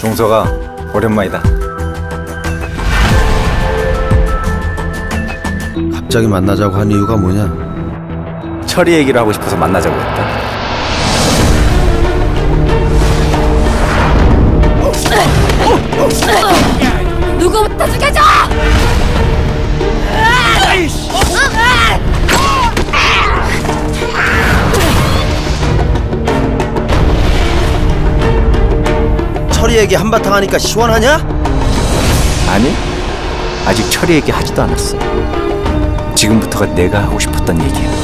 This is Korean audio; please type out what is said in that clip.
동서가 오랜만이다. 갑자기 만나자고 한 이유가 뭐냐? 철이 얘기를 하고 싶어서 만나자고 했다. 누구부터 죽여줘! 철이 얘기 한바탕 하니까 시원하냐? 아니, 아직 철이 얘기 하지도 않았어. 지금부터가 내가 하고 싶었던 얘기야.